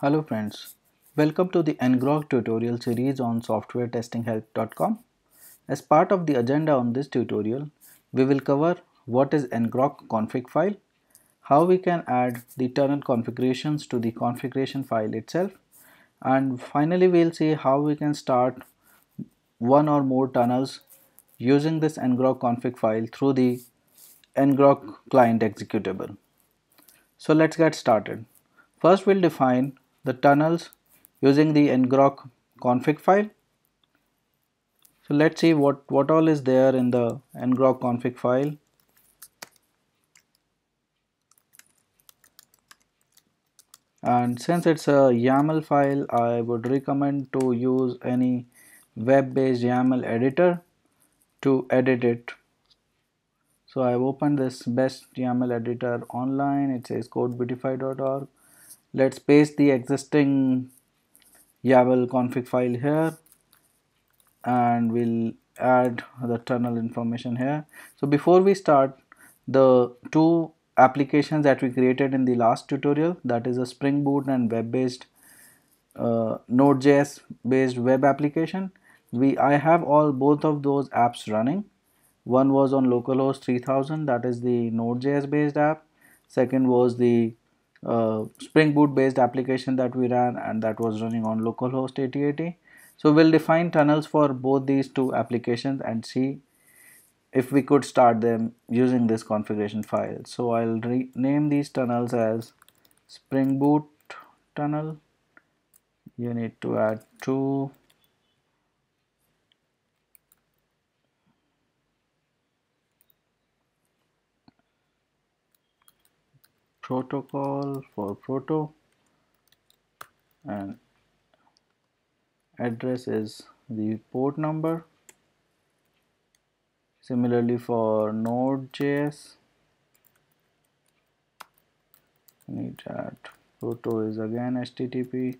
Hello friends, welcome to the ngrok tutorial series on softwaretestinghelp.com. As part of the agenda on this tutorial, we will cover what is ngrok config file, how we can add the tunnel configurations to the configuration file itself, and finally we'll see how we can start one or more tunnels using this ngrok config file through the ngrok client executable. So let's get started. First we'll define the tunnels using the ngrok config file. So let's see what, what all is there in the ngrok config file. And since it's a YAML file, I would recommend to use any web-based YAML editor to edit it so I've opened this best YAML editor online it says codebeautify.org let's paste the existing YAML config file here and we'll add the tunnel information here. So before we start the two applications that we created in the last tutorial that is a Spring Boot and web-based uh, Node.js based web application we I have all both of those apps running. One was on localhost 3000 that is the node.js based app. Second was the uh, spring boot based application that we ran and that was running on localhost 8080 so we'll define tunnels for both these two applications and see if we could start them using this configuration file. So i'll rename these tunnels as spring boot tunnel. You need to add two protocol for proto and address is the port number. Similarly for node.js need that proto is again http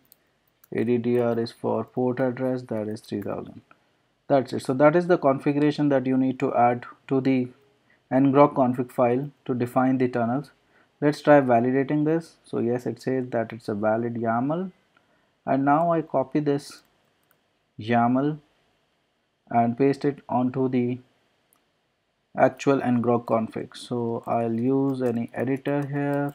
addr is for port address that is 3000 that's it. So that is the configuration that you need to add to the ngrok config file to define the tunnels let's try validating this. So yes it says that it's a valid YAML. And now I copy this YAML and paste it onto the actual ngrok config. So I'll use any editor here.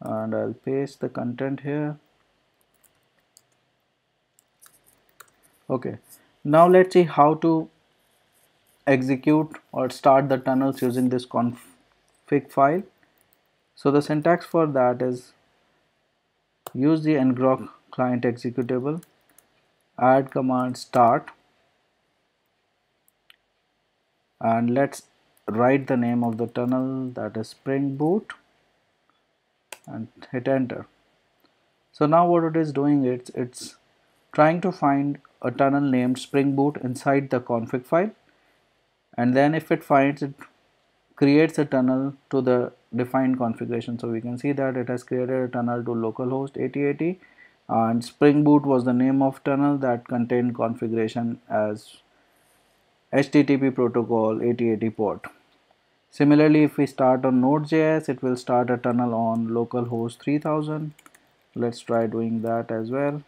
And I'll paste the content here. Okay now let's see how to execute or start the tunnels using this config file. So the syntax for that is use the ngrok client executable add command start and let's write the name of the tunnel that is spring boot and hit enter. So now what it is doing it's it's trying to find a tunnel named spring boot inside the config file. And then if it finds it creates a tunnel to the defined configuration. So we can see that it has created a tunnel to localhost 8080 and spring boot was the name of tunnel that contained configuration as http protocol 8080 port. Similarly if we start on node.js it will start a tunnel on localhost 3000 let's try doing that as well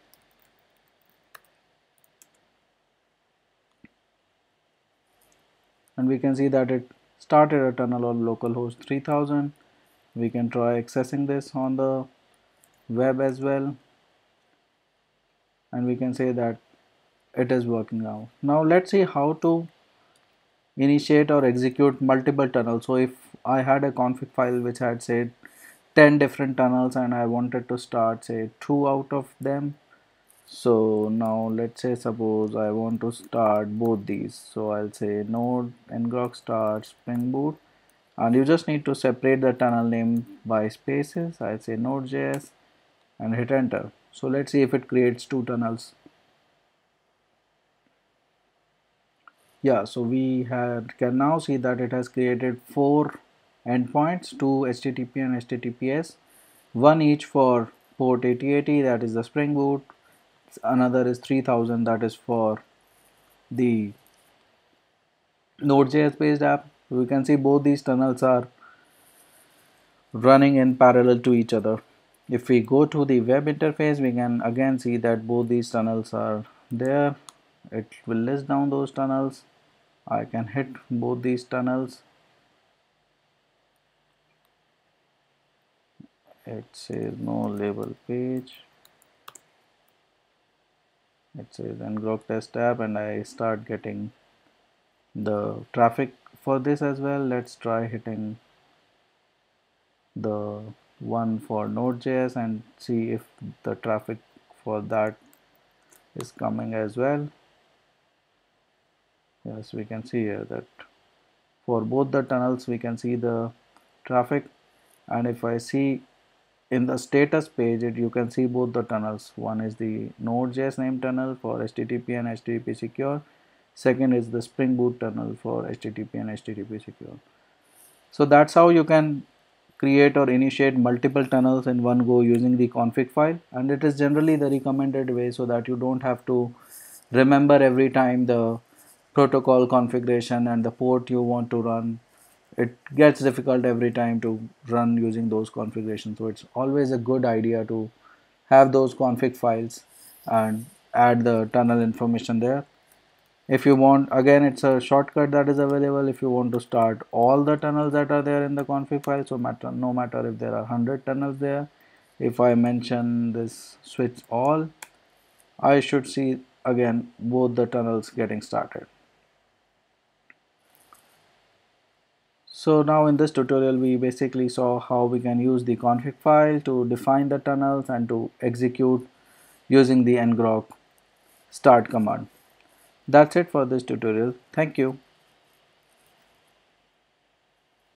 and we can see that it started a tunnel on localhost 3000 we can try accessing this on the web as well. And we can say that it is working now now let's see how to initiate or execute multiple tunnels. So if I had a config file which had said 10 different tunnels and I wanted to start say two out of them so now let's say suppose I want to start both these. So I'll say node ngrok start spring boot. And you just need to separate the tunnel name by spaces. I'll say node.js and hit enter. So let's see if it creates two tunnels. Yeah so we had can now see that it has created four endpoints two http and https one each for port 8080 that is the spring boot another is 3000 that is for the node.js based app. We can see both these tunnels are running in parallel to each other. If we go to the web interface we can again see that both these tunnels are there. It will list down those tunnels. I can hit both these tunnels. It says no label page it says ngrok test tab and I start getting the traffic for this as well. Let's try hitting the one for node.js and see if the traffic for that is coming as well. Yes we can see here that for both the tunnels we can see the traffic. And if I see in the status page it, you can see both the tunnels. One is the node.js name tunnel for http and http secure. Second is the spring boot tunnel for http and http secure. So that's how you can create or initiate multiple tunnels in one go using the config file. And it is generally the recommended way so that you don't have to remember every time the protocol configuration and the port you want to run it gets difficult every time to run using those configurations. So it's always a good idea to have those config files and add the tunnel information there. If you want again it's a shortcut that is available. If you want to start all the tunnels that are there in the config file so matter no matter if there are 100 tunnels there if I mention this switch all I should see again both the tunnels getting started so now in this tutorial we basically saw how we can use the config file to define the tunnels and to execute using the ngrok start command that's it for this tutorial. Thank you.